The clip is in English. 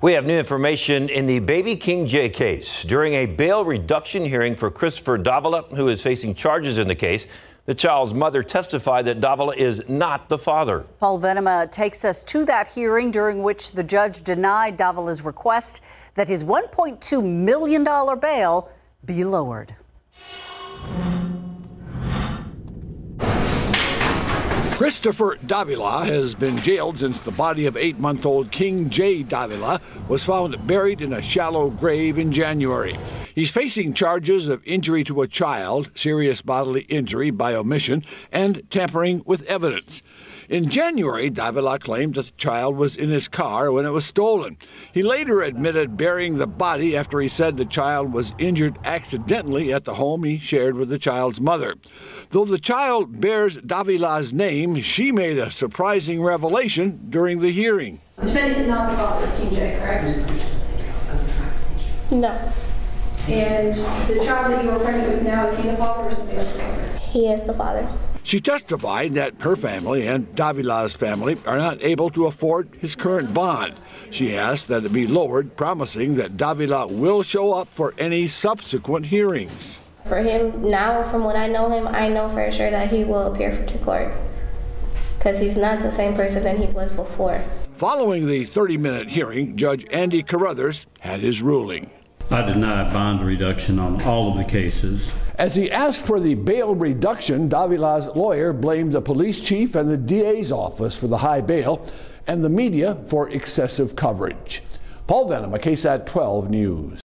We have new information in the Baby King Jay case. During a bail reduction hearing for Christopher Davila, who is facing charges in the case, the child's mother testified that Davila is not the father. Paul Venema takes us to that hearing during which the judge denied Davila's request that his $1.2 million bail be lowered. Christopher Davila has been jailed since the body of eight month old King Jay Davila was found buried in a shallow grave in January. He's facing charges of injury to a child, serious bodily injury by omission, and tampering with evidence. In January, Davila claimed that the child was in his car when it was stolen. He later admitted burying the body after he said the child was injured accidentally at the home he shared with the child's mother. Though the child bears Davila's name, she made a surprising revelation during the hearing. The defendant is not the father of King Jay, correct? No, And the child that you are pregnant with now, is he the father or somebody else the he is the father. She testified that her family and Davila's family are not able to afford his current bond. She asked that it be lowered, promising that Davila will show up for any subsequent hearings. For him, now from what I know him, I know for sure that he will appear for to court. Because he's not the same person than he was before. Following the 30 minute hearing, Judge Andy Carruthers had his ruling. I deny bond reduction on all of the cases. As he asked for the bail reduction, Davila's lawyer blamed the police chief and the DA's office for the high bail and the media for excessive coverage. Paul Venema, KSAT 12 News.